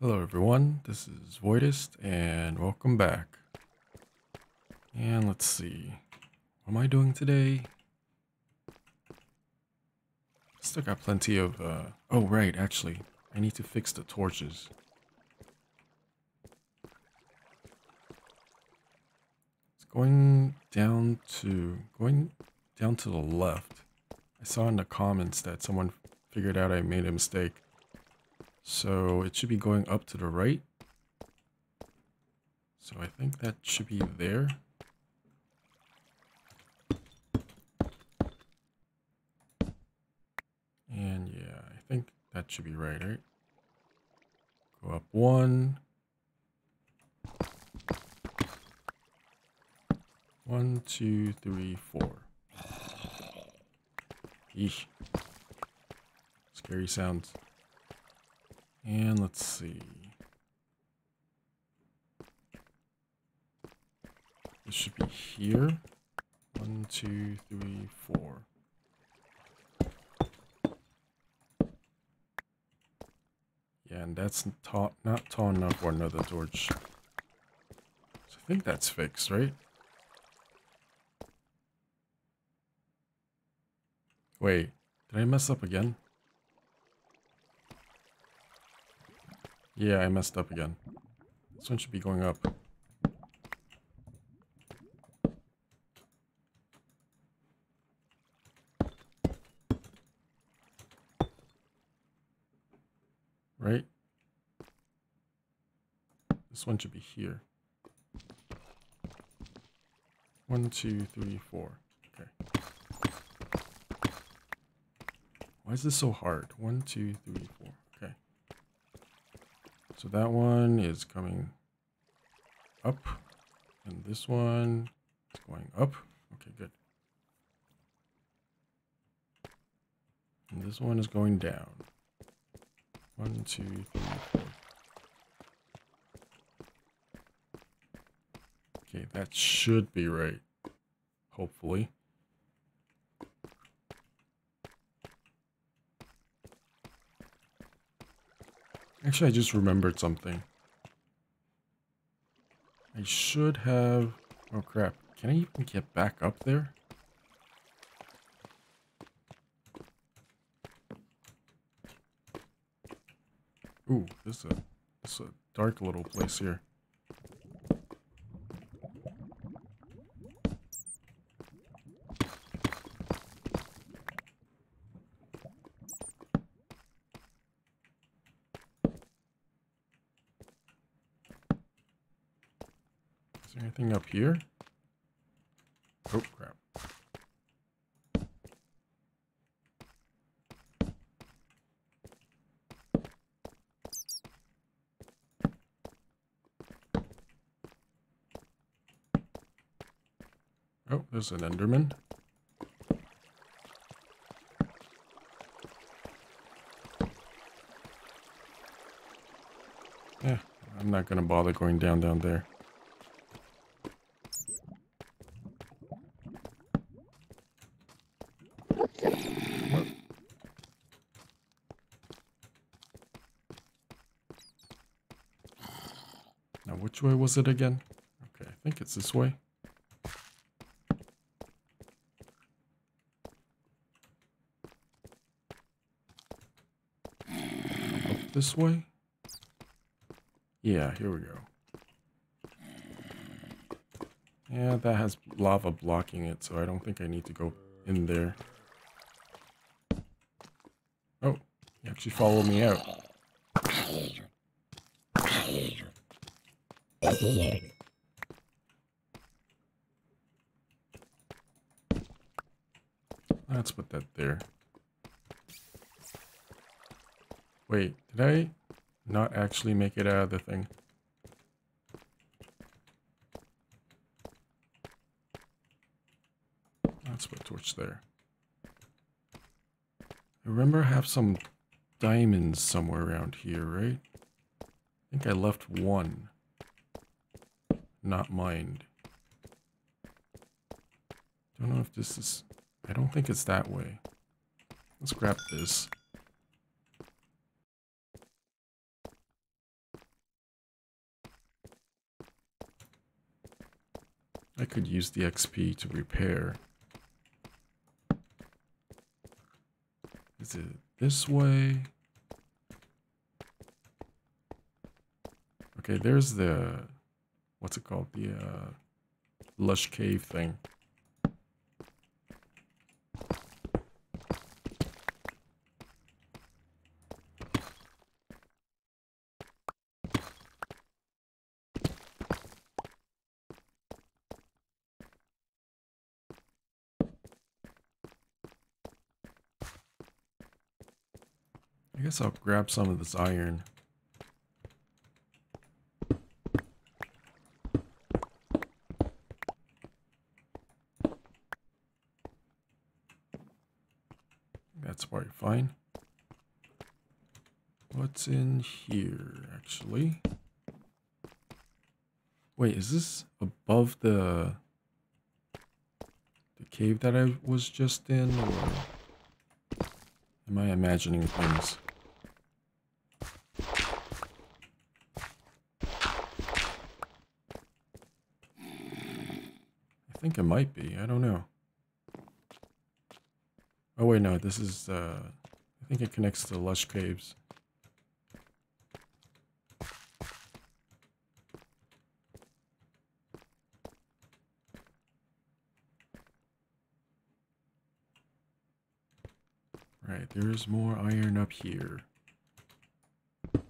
Hello everyone, this is Voidest and welcome back. And let's see, what am I doing today? Still got plenty of, uh, oh right, actually, I need to fix the torches. It's going down to, going down to the left. I saw in the comments that someone figured out I made a mistake. So it should be going up to the right. So I think that should be there. And yeah, I think that should be right, right? Go up one. One, two, three, four. Eesh. Scary sounds. And let's see. This should be here. One, two, three, four. Yeah, and that's tall, not tall enough for another torch. So I think that's fixed, right? Wait, did I mess up again? Yeah, I messed up again. This one should be going up. Right? This one should be here. One, two, three, four. Okay. Why is this so hard? One, two, three. So that one is coming up. And this one is going up. Okay, good. And this one is going down. One, two, three, four. Okay, that should be right. Hopefully. Actually, I just remembered something. I should have... Oh crap. Can I even get back up there? Ooh, this is a, this is a dark little place here. Is there anything up here? Oh, crap. Oh, there's an Enderman. Yeah, I'm not gonna bother going down down there. What? Now, which way was it again? Okay, I think it's this way. This way? Yeah, here we go. Yeah, that has lava blocking it, so I don't think I need to go in there. Oh, he actually followed me out. Let's put that there. Wait, did I not actually make it out of the thing? Let's put torch there. I remember I have some diamonds somewhere around here, right? I think I left one not mind. Don't know if this is... I don't think it's that way. Let's grab this. I could use the XP to repair. Is it this way? Okay, there's the what's it called? The uh, lush cave thing. I guess I'll grab some of this iron. That's probably fine. What's in here, actually? Wait, is this above the the cave that I was just in, or am I imagining things? I think it might be. I don't know. Oh wait, no. This is. Uh, I think it connects to the lush caves. Right, there's more iron up here. I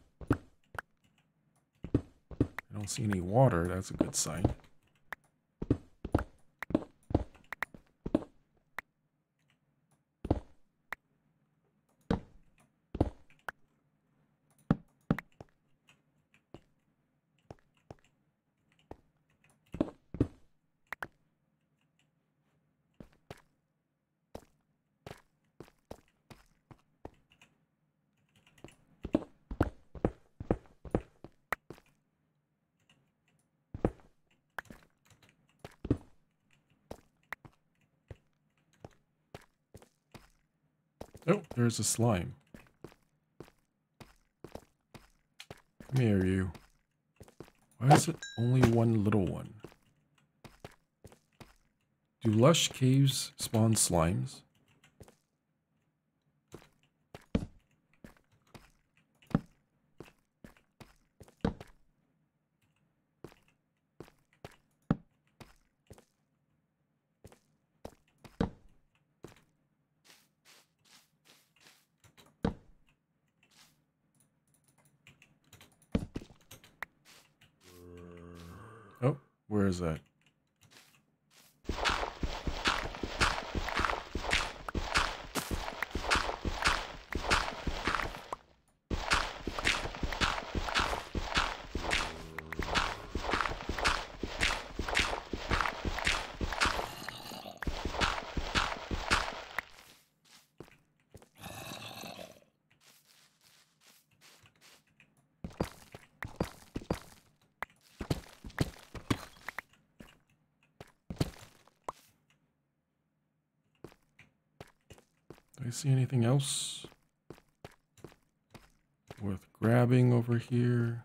don't see any water. That's a good sign. Oh, there's a slime. Come here, you. Why is it only one little one? Do lush caves spawn slimes? Oh, is that? Do I see anything else worth grabbing over here?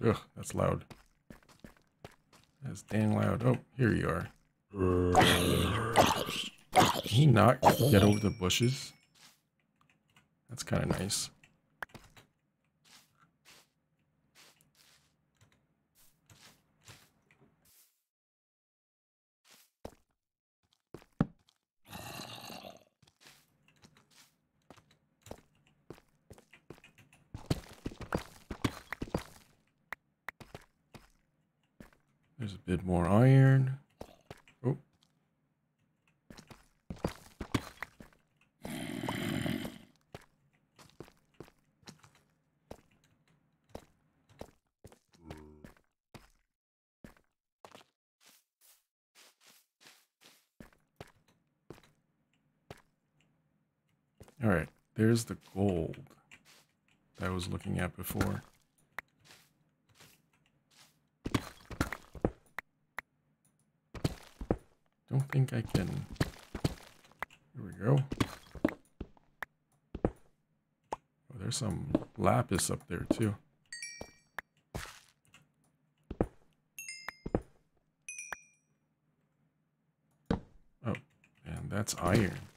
Ugh, that's loud. That's dang loud. Oh, here you are. Can he not get over the bushes? That's kind of nice. Bit more iron. Oh. All right, there's the gold that I was looking at before. Don't think I can Here we go. Oh, there's some lapis up there too. Oh, and that's iron.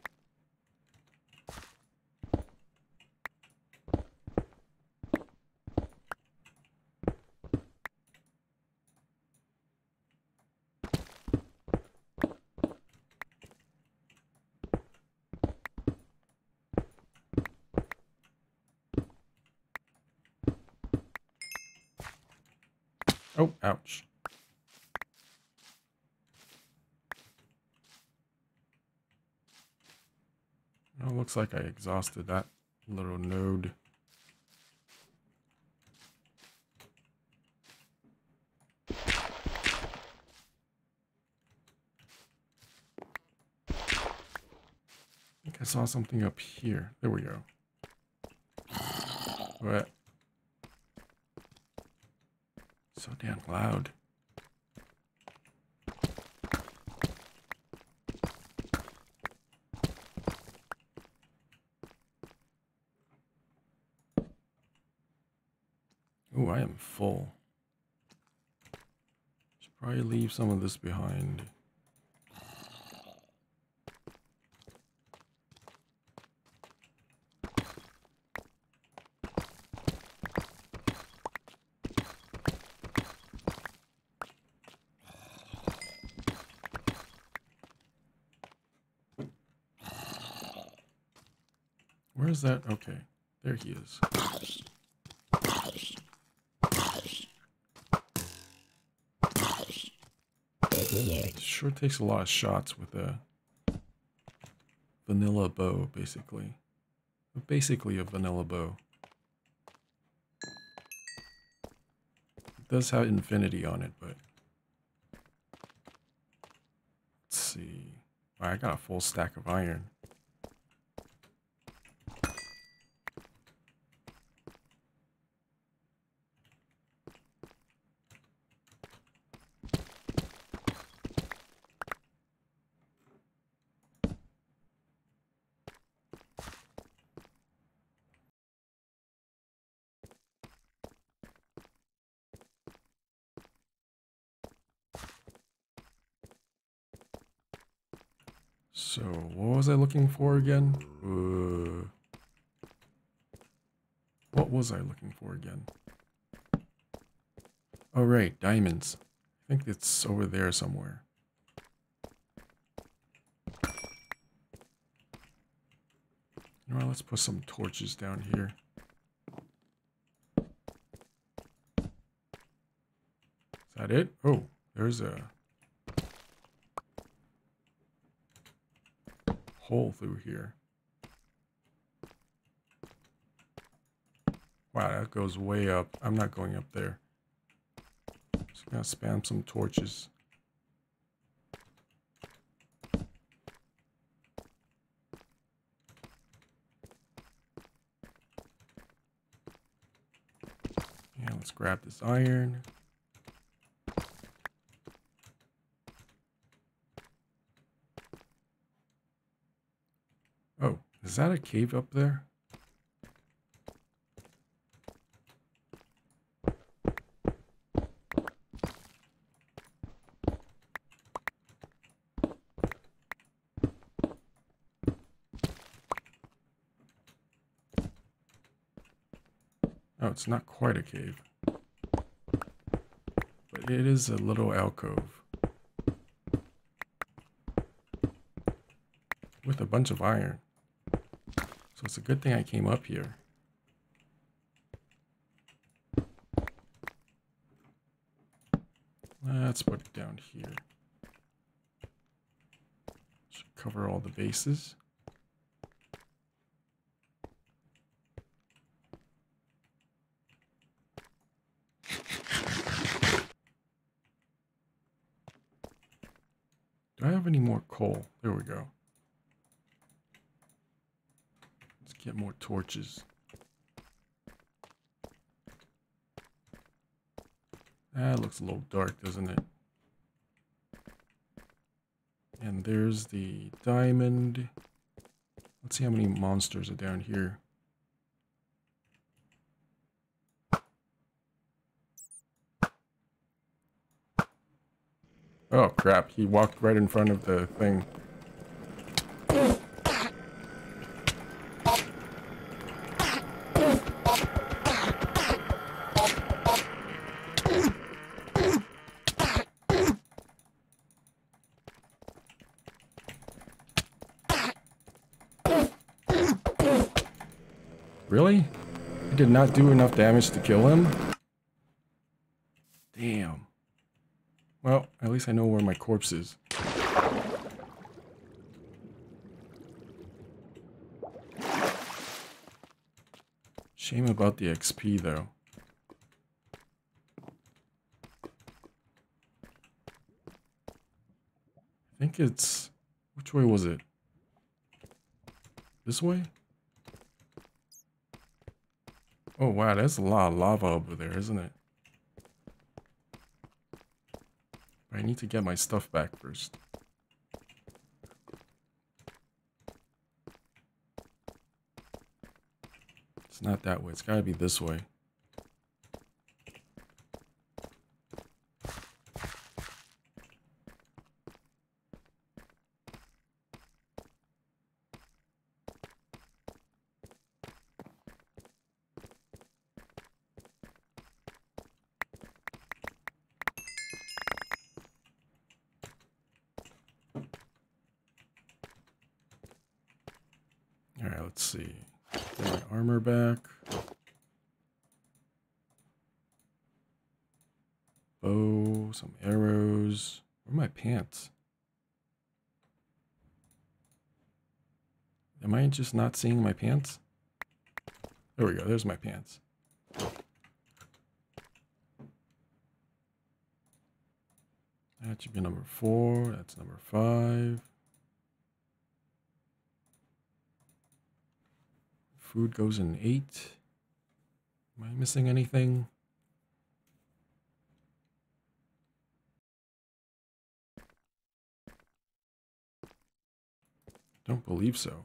Oh, ouch. Oh, looks like I exhausted that little node. I think I saw something up here. There we go. What? So damn loud. Oh, I am full. Should probably leave some of this behind. That? Okay, there he is. It sure takes a lot of shots with a vanilla bow, basically. Basically a vanilla bow. It does have infinity on it, but... Let's see. I got a full stack of iron. So, what was I looking for again? Uh, what was I looking for again? Oh, right, diamonds. I think it's over there somewhere. You know what, let's put some torches down here. Is that it? Oh, there's a hole through here. Wow, that goes way up. I'm not going up there. Just gonna spam some torches. Yeah, let's grab this iron. Oh, is that a cave up there? Oh, it's not quite a cave. But it is a little alcove. With a bunch of iron. So it's a good thing I came up here. Let's put it down here. Should cover all the bases. Do I have any more coal? There we go. Let's get more torches. That looks a little dark, doesn't it? And there's the diamond. Let's see how many monsters are down here. Oh crap, he walked right in front of the thing. Really? He did not do enough damage to kill him? Damn. Well, at least I know where my corpse is. Shame about the XP though. I think it's... Which way was it? This way? Oh wow, there's a lot of lava over there, isn't it? I need to get my stuff back first. It's not that way. It's gotta be this way. Alright, let's see. Get my armor back. Bow, some arrows. Where are my pants? Am I just not seeing my pants? There we go. There's my pants. That should be number four. That's number five. Food goes in eight. Am I missing anything? Don't believe so.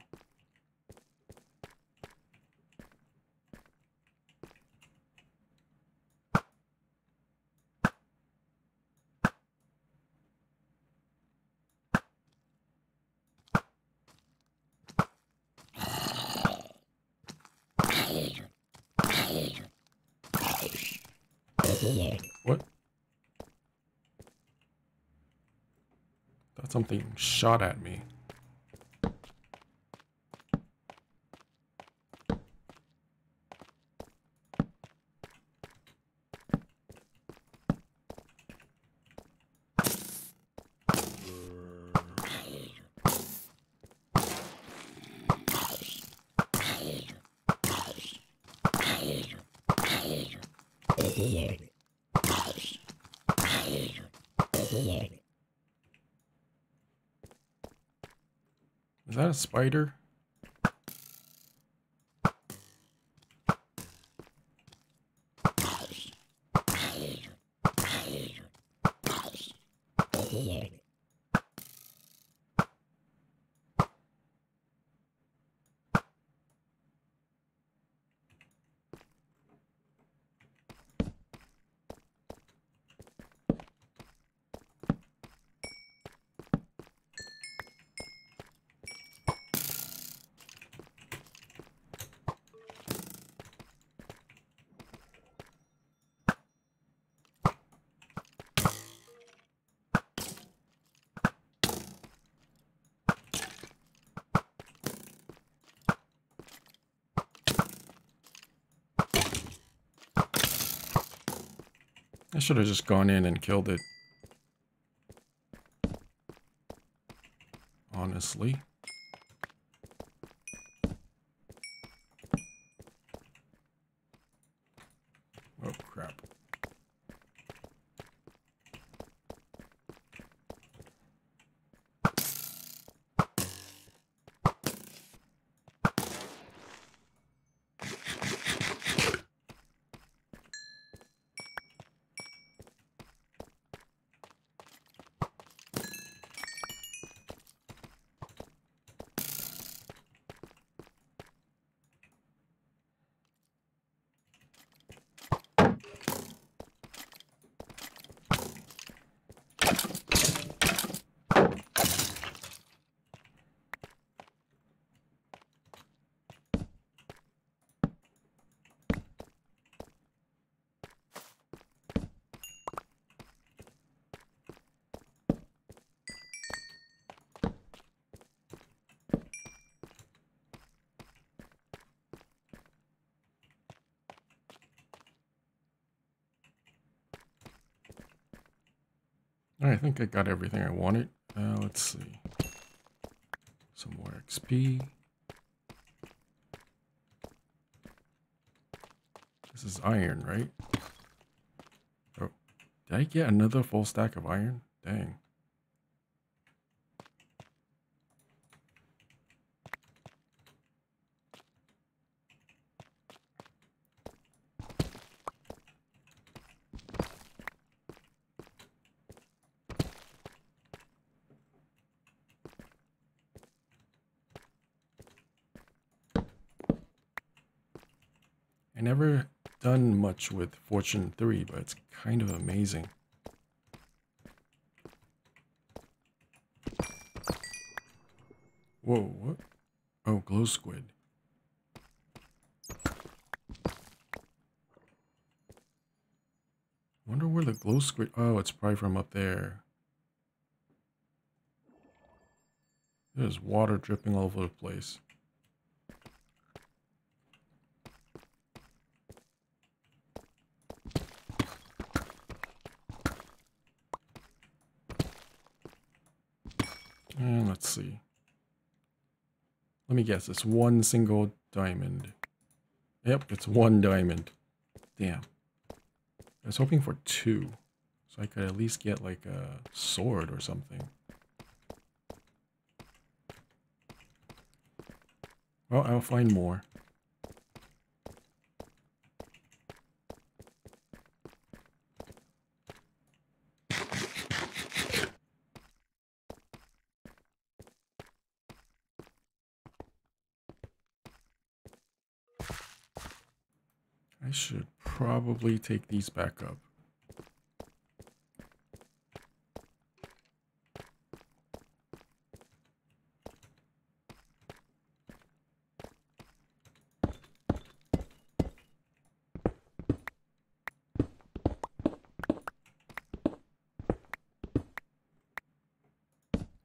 What? Something shot at me. Is that a spider? I should have just gone in and killed it. Honestly. I think I got everything I wanted. Uh, let's see. Some more XP. This is iron, right? Oh, did I get another full stack of iron? Dang. Never done much with Fortune 3, but it's kind of amazing. Whoa, what? Oh, glow squid. Wonder where the glow squid... Oh, it's probably from up there. There's water dripping all over the place. And let's see. Guess, it's one single diamond. Yep, it's one diamond. Damn. I was hoping for two. So I could at least get like a sword or something. Well, I'll find more. I should probably take these back up.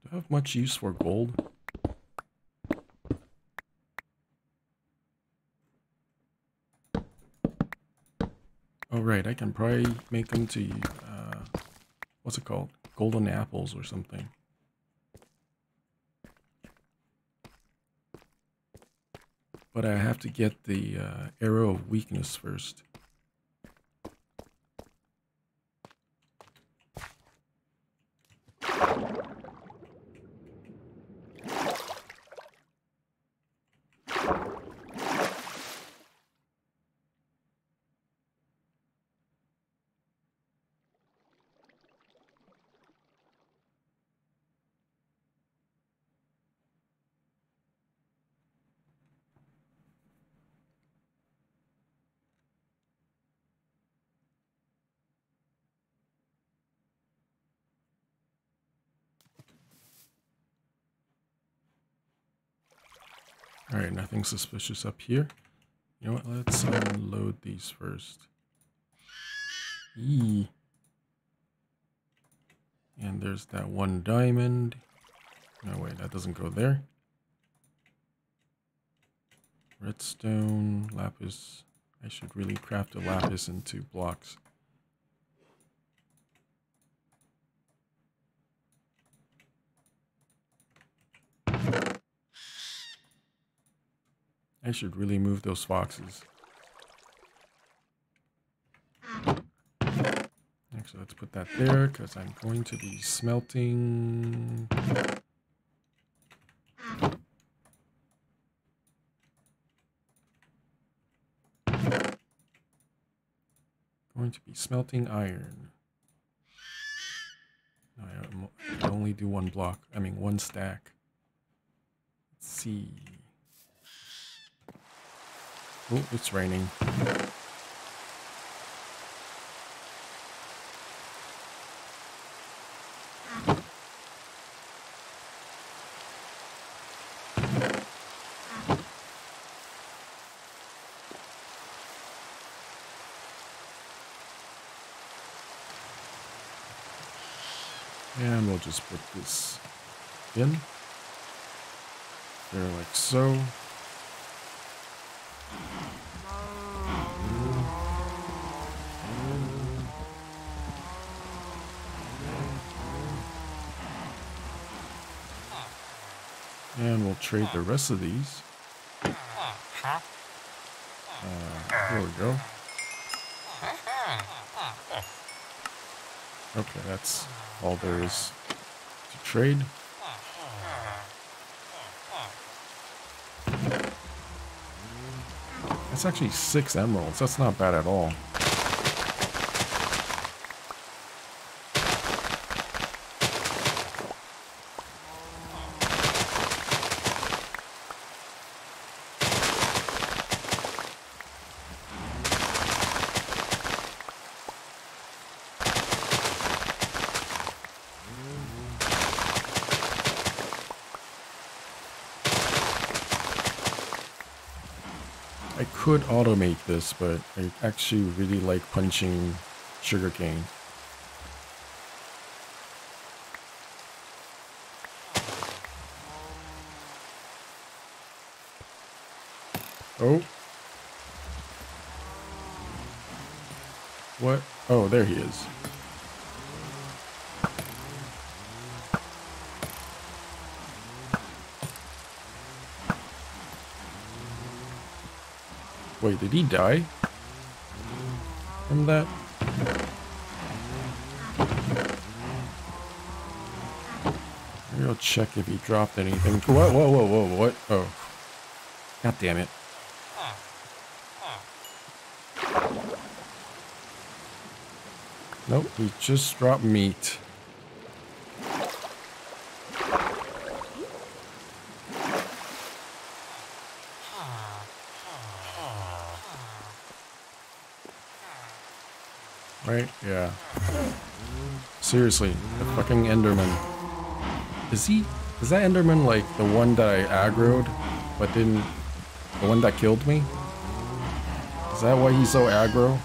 Do I have much use for gold? Right. I can probably make them to, uh, what's it called? Golden apples or something. But I have to get the uh, arrow of weakness first. Suspicious up here. You know what? Let's unload these first. Eee. And there's that one diamond. No, wait, that doesn't go there. Redstone, lapis. I should really craft a lapis into blocks. I should really move those foxes. Actually, let's put that there because I'm going to be smelting. Going to be smelting iron. I only do one block. I mean, one stack. Let's see. Oh, it's raining. And we'll just put this in. There like so. Trade the rest of these. Uh, here we go. Okay, that's all there is to trade. That's actually six emeralds. That's not bad at all. I could automate this, but I actually really like punching sugarcane. Oh. What? Oh, there he is. Wait, did he die? From that? Maybe I'll check if he dropped anything. Whoa, whoa, whoa, whoa, what? Oh. God damn it. Nope, he just dropped meat. Right? Yeah. Seriously, the fucking Enderman. Is he... Is that Enderman like the one that I aggroed, but didn't... The one that killed me? Is that why he's so aggro?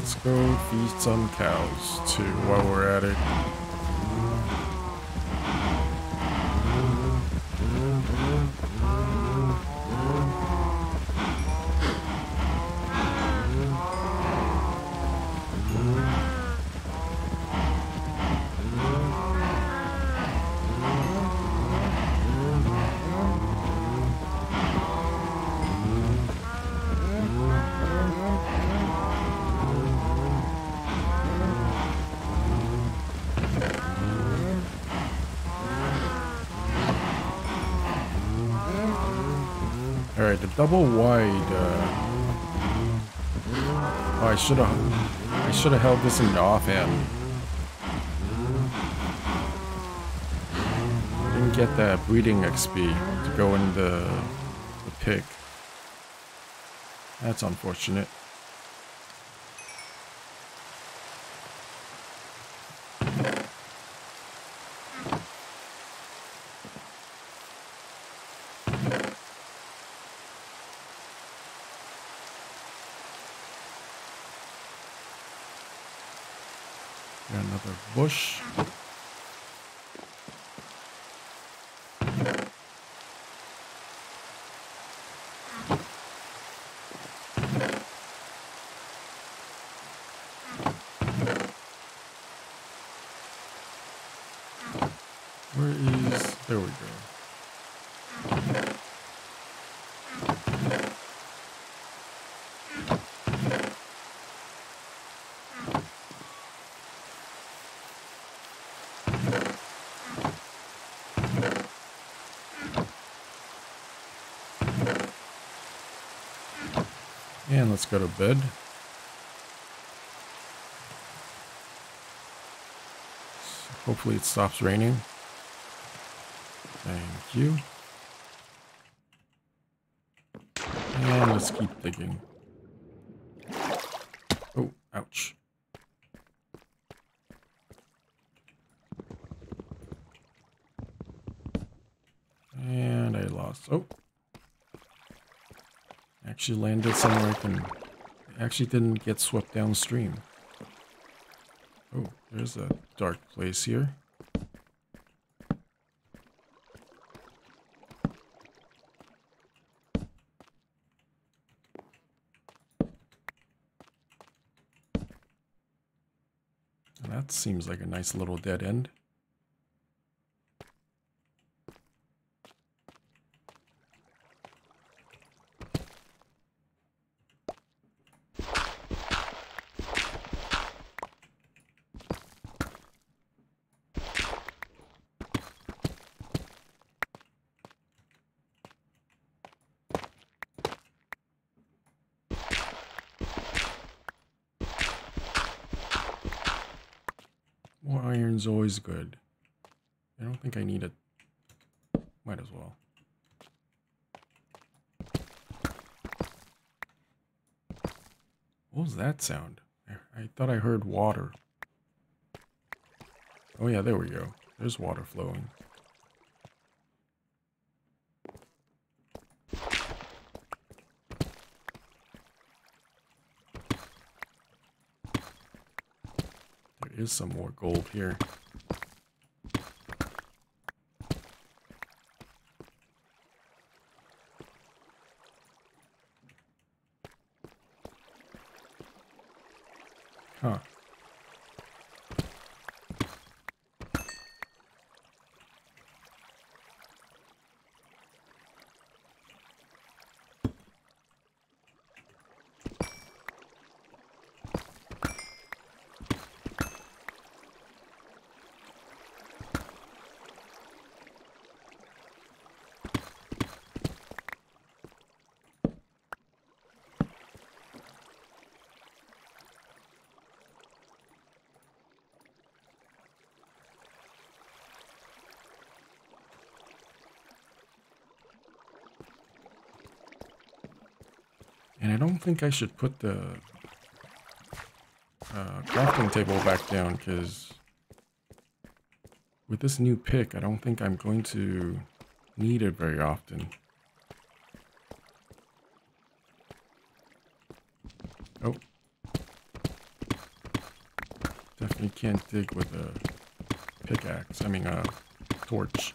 Let's go feed some cows too while we're at it. Double wide. Uh... Oh, I should have. I should have held this in the offhand. Didn't get that breeding XP to go in the the pig. That's unfortunate. Got another bush. Where is... There we go. And let's go to bed. Hopefully it stops raining. Thank you. And let's keep digging. Oh, ouch. And I lost. Oh. Actually landed somewhere I can... Actually didn't get swept downstream. Oh, there's a dark place here. That seems like a nice little dead end. Iron's always good. I don't think I need it. Might as well. What was that sound? I, I thought I heard water. Oh yeah, there we go. There's water flowing. There is some more gold here. And I don't think I should put the uh, crafting table back down because with this new pick, I don't think I'm going to need it very often. Oh. Definitely can't dig with a pickaxe, I mean a torch.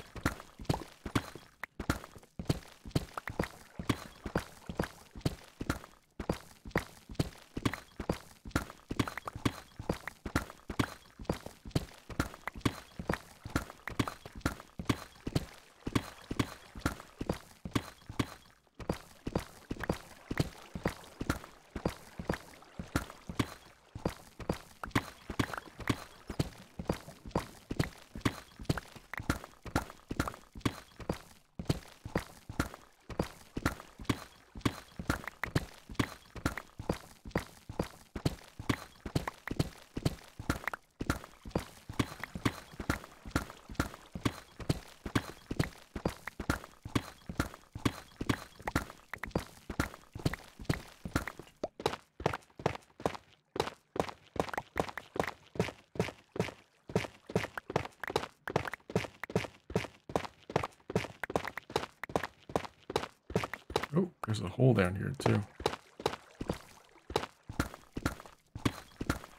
Oh, there's a hole down here too.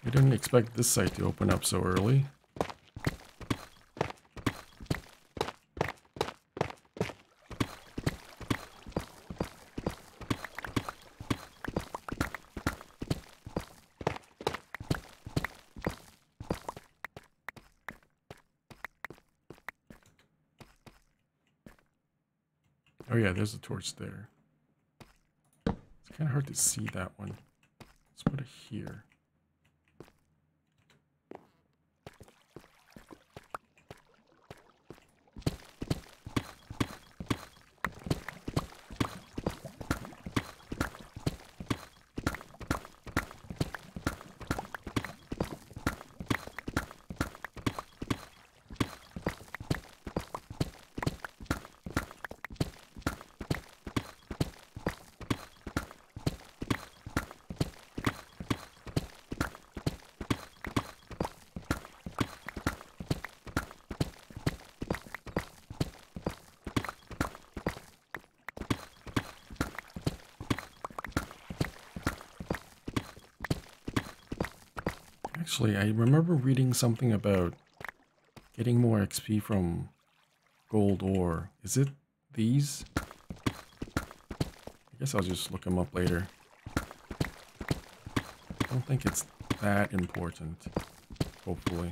I didn't expect this site to open up so early. Oh yeah, there's a torch there. Kind of hard to see that one. Let's put it here. Actually, I remember reading something about getting more XP from gold ore. Is it these? I guess I'll just look them up later. I don't think it's that important, hopefully.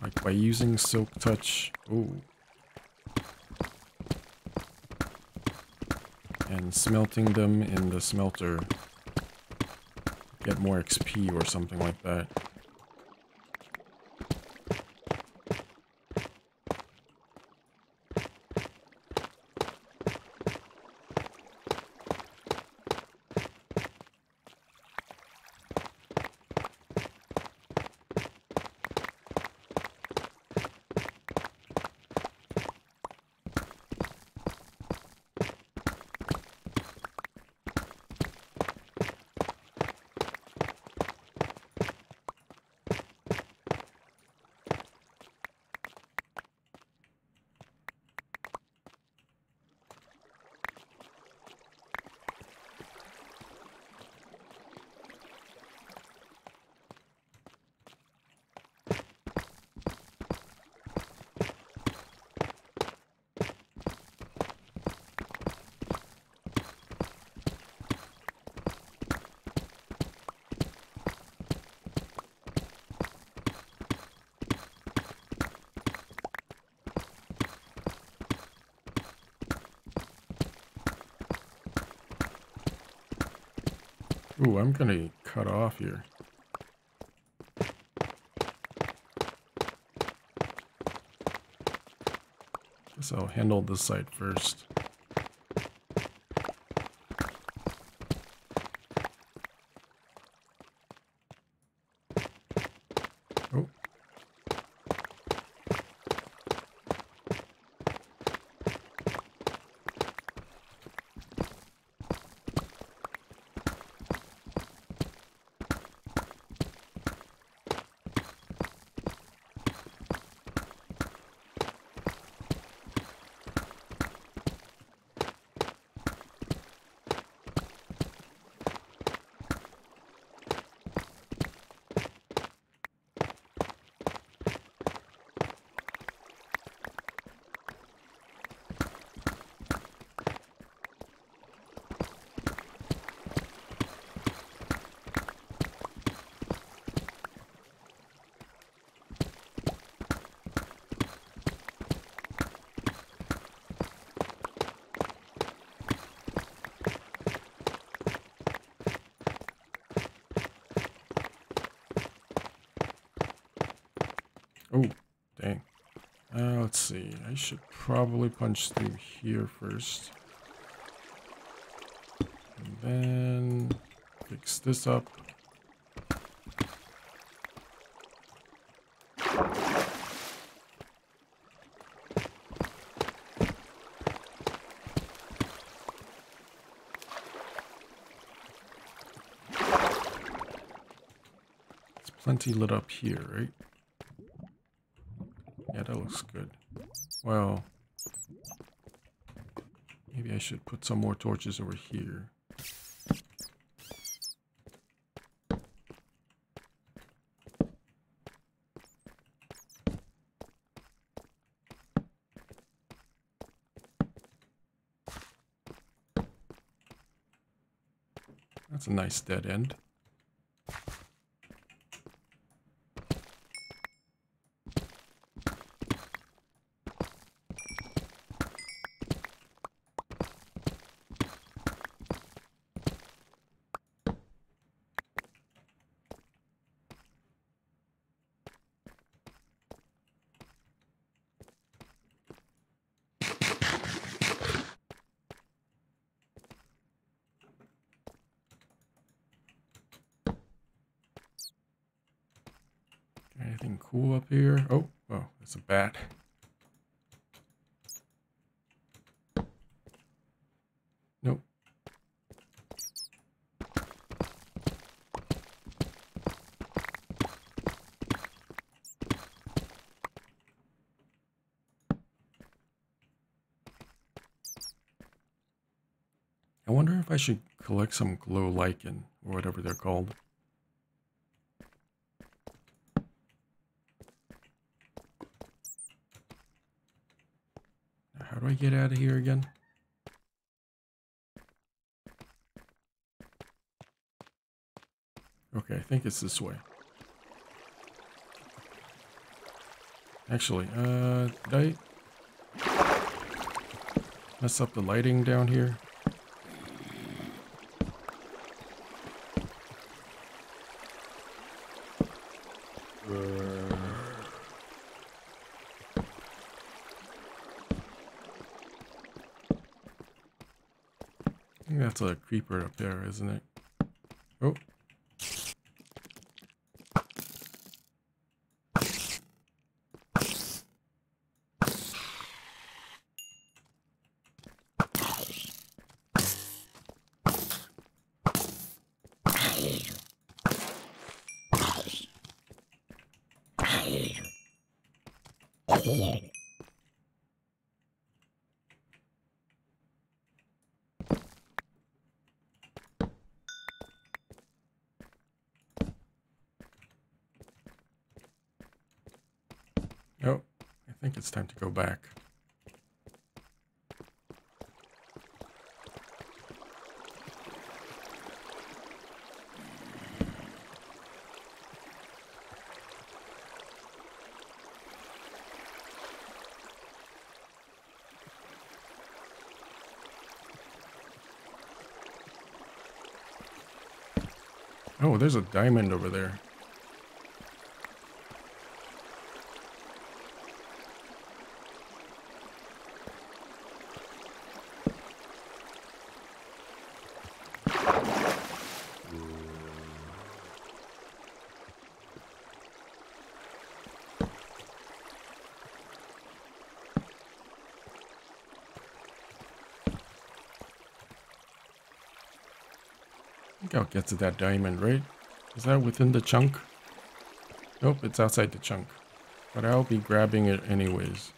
Like by using Silk Touch, ooh. And smelting them in the smelter, get more XP or something like that. I'm gonna cut off here. Guess I'll handle this side first. Oh. Oh, dang. Uh, let's see. I should probably punch through here first. And then fix this up. It's plenty lit up here, right? Looks good. Well, maybe I should put some more torches over here. That's a nice dead end. Anything cool up here? Oh, oh, it's a bat. Nope. I wonder if I should collect some glow lichen or whatever they're called. Now, how do I get out of here again? Okay, I think it's this way. Actually, uh, did I mess up the lighting down here? That's a creeper up there, isn't it? Oh I think it's time to go back. Oh, there's a diamond over there. Get to that diamond, right? Is that within the chunk? Nope, it's outside the chunk. But I'll be grabbing it anyways.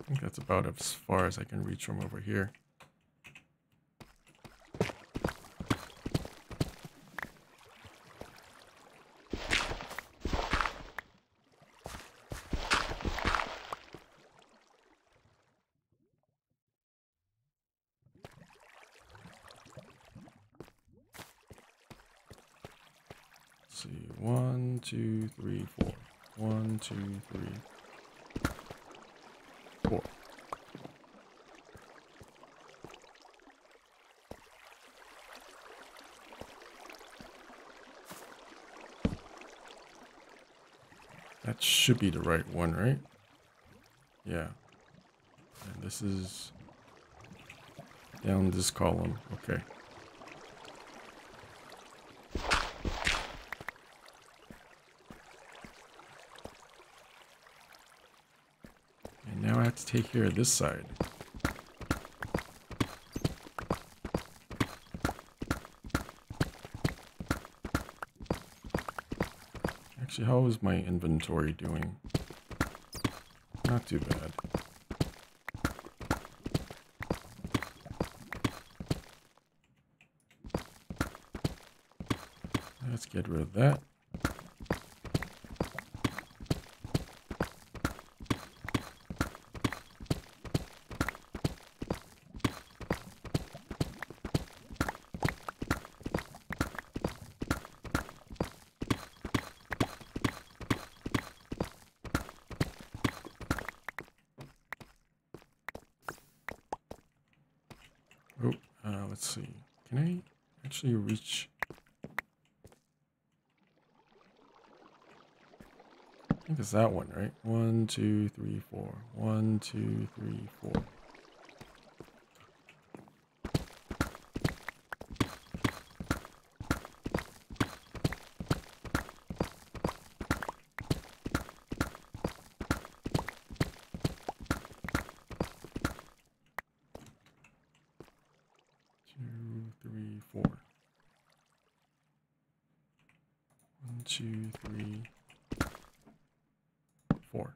I think that's about as far as I can reach from over here. Let's see, one, two, three, four. One, two, three, four. That should be the right one, right? Yeah. And this is down this column. Okay. And now I have to take care of this side. Actually, how is my inventory doing? Not too bad. Let's get rid of that. Oh, uh, let's see. Can I actually reach? I think it's that one, right? One, two, three, four. One, two, three, four. two, three, four.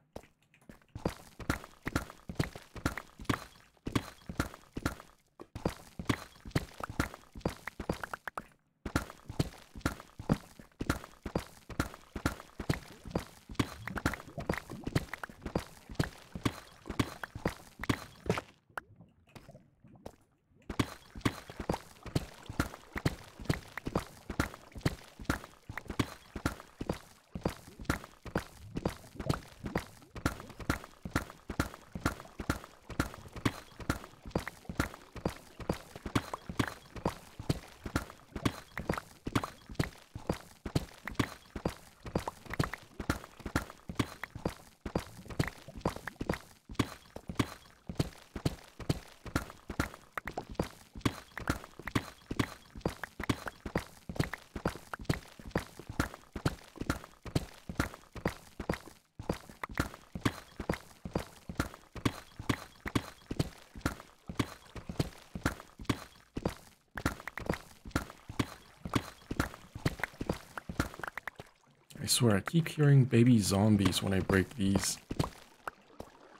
I swear, I keep hearing baby zombies when I break these.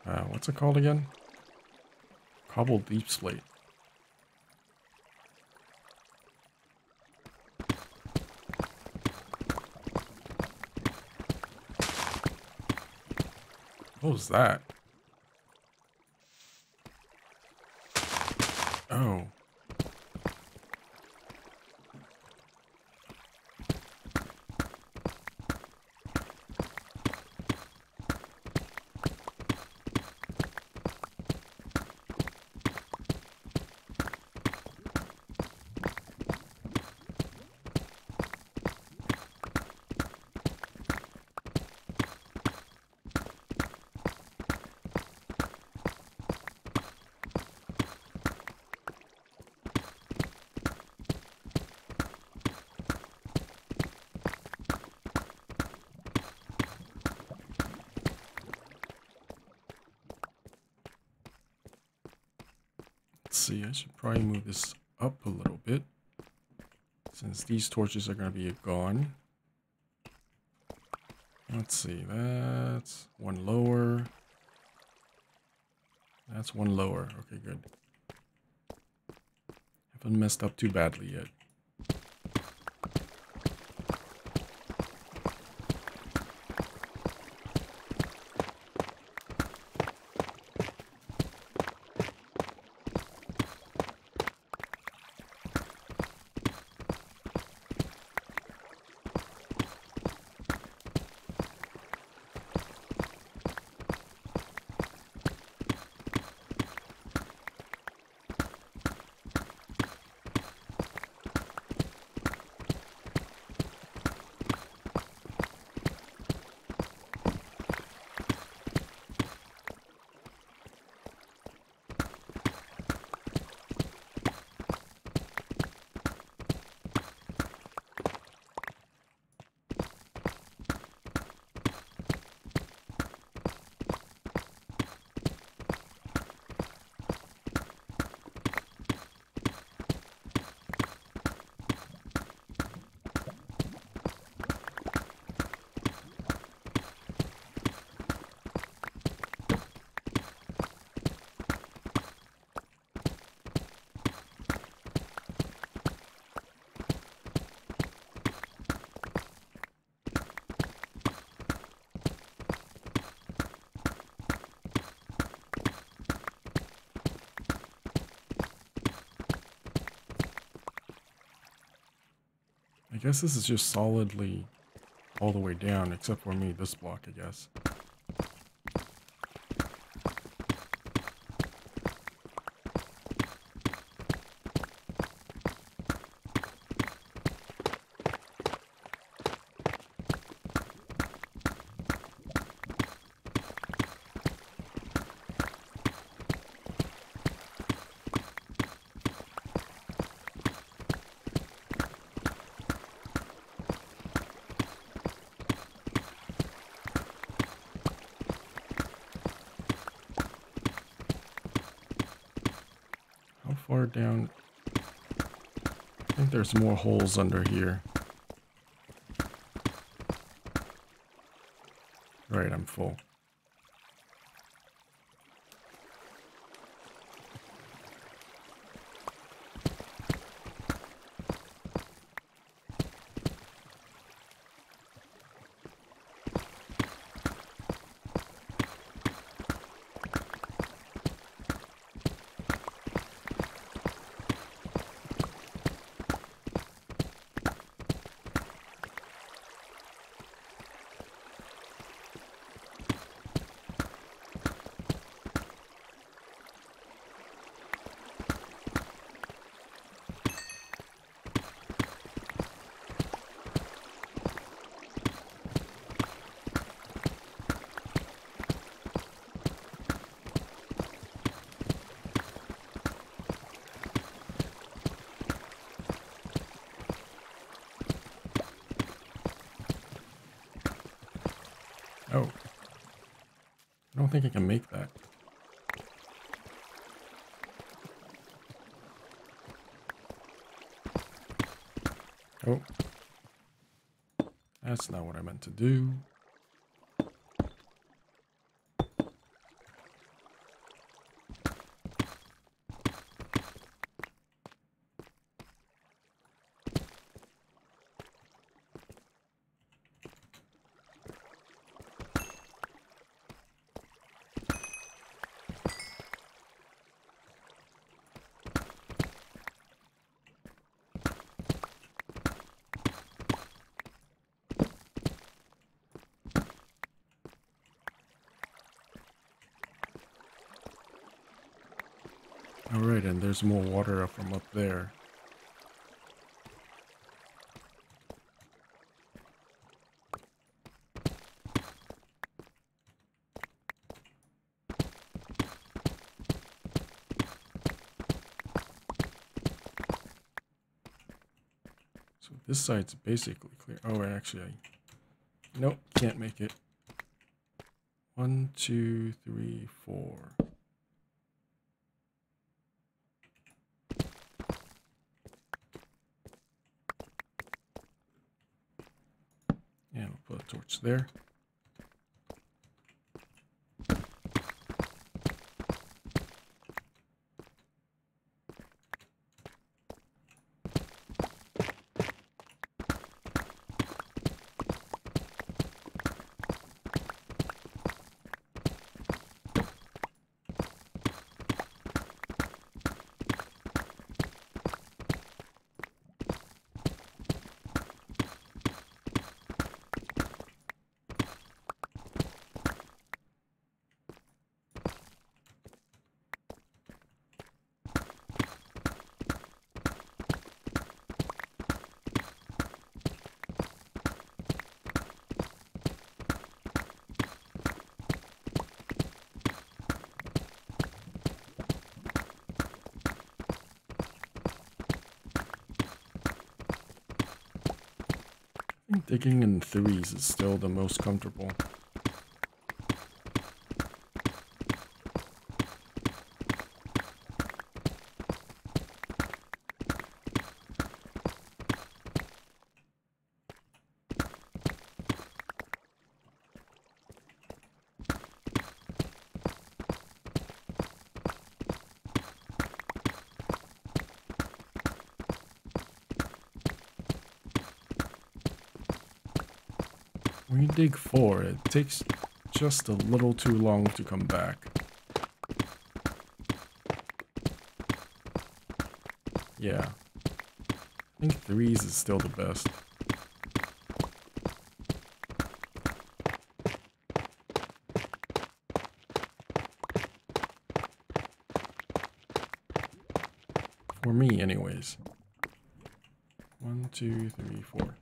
Uh, what's it called again? Cobble deepslate. What was that? Oh. Let's see, I should probably move this up a little bit. Since these torches are going to be gone. Let's see, that's one lower. That's one lower. Okay, good. Haven't messed up too badly yet. Guess this is just solidly all the way down, except for me, this block, I guess. or down. I think there's more holes under here. Right, I'm full. Think I can make that. Oh. That's not what I meant to do. Alright, and there's more water from up there. So this side's basically clear. Oh, actually, I... Nope, can't make it. One, two, three, four. And we'll put a torch there. Digging in threes is still the most comfortable. Dig four, it takes just a little too long to come back. Yeah. I think threes is still the best. For me, anyways. One, two, three, four.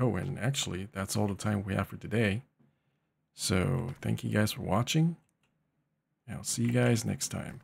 Oh, actually, that's all the time we have for today. So, thank you guys for watching. And I'll see you guys next time.